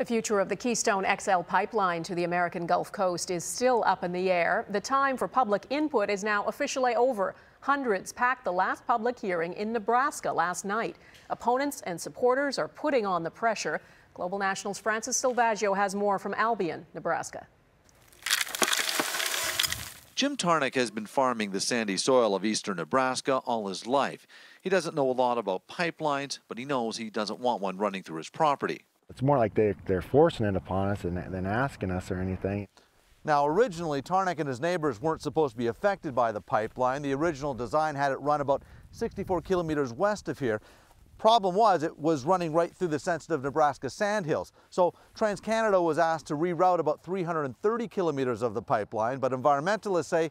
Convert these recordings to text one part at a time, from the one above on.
The future of the Keystone XL pipeline to the American Gulf Coast is still up in the air. The time for public input is now officially over. Hundreds packed the last public hearing in Nebraska last night. Opponents and supporters are putting on the pressure. Global National's Francis Silvaggio has more from Albion, Nebraska. Jim Tarnick has been farming the sandy soil of eastern Nebraska all his life. He doesn't know a lot about pipelines, but he knows he doesn't want one running through his property. It's more like they, they're forcing it upon us than, than asking us or anything. Now, originally, Tarnick and his neighbors weren't supposed to be affected by the pipeline. The original design had it run about 64 kilometers west of here. Problem was, it was running right through the sensitive Nebraska sandhills. So TransCanada was asked to reroute about 330 kilometers of the pipeline, but environmentalists say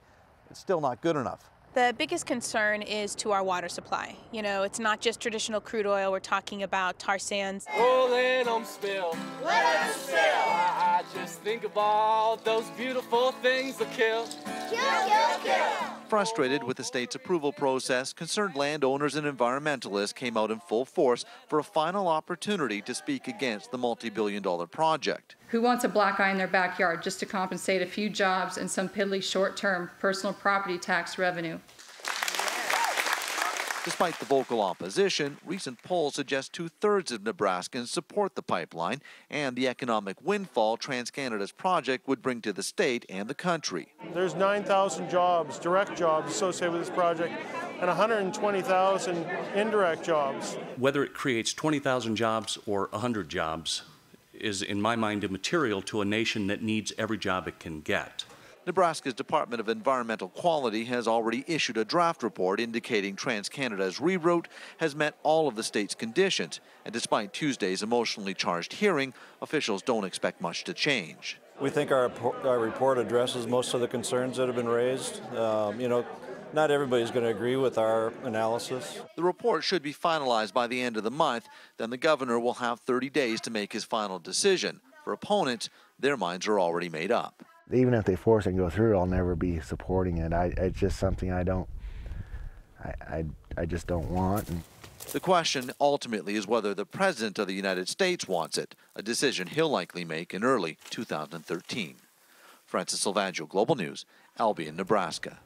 it's still not good enough. The biggest concern is to our water supply. You know, it's not just traditional crude oil. We're talking about tar sands. Oh, let them spill. Let them spill. I, I just think of all those beautiful things that kill. Kill, kill, kill. Frustrated with the state's approval process, concerned landowners and environmentalists came out in full force for a final opportunity to speak against the multi-billion dollar project. Who wants a black eye in their backyard just to compensate a few jobs and some piddly short-term personal property tax revenue? Despite the vocal opposition, recent polls suggest two-thirds of Nebraskans support the pipeline and the economic windfall TransCanada's project would bring to the state and the country. There's 9,000 jobs, direct jobs associated with this project, and 120,000 indirect jobs. Whether it creates 20,000 jobs or 100 jobs is, in my mind, immaterial to a nation that needs every job it can get. Nebraska's Department of Environmental Quality has already issued a draft report indicating TransCanada's reroute has met all of the state's conditions. And despite Tuesday's emotionally charged hearing, officials don't expect much to change. We think our, our report addresses most of the concerns that have been raised. Um, you know, not everybody's going to agree with our analysis. The report should be finalized by the end of the month. Then the governor will have 30 days to make his final decision. For opponents, their minds are already made up even if they force it and go through, it, I'll never be supporting it. I, it's just something I don't, I, I, I just don't want. And the question ultimately is whether the President of the United States wants it, a decision he'll likely make in early 2013. Francis Silvaggio, Global News, Albion, Nebraska.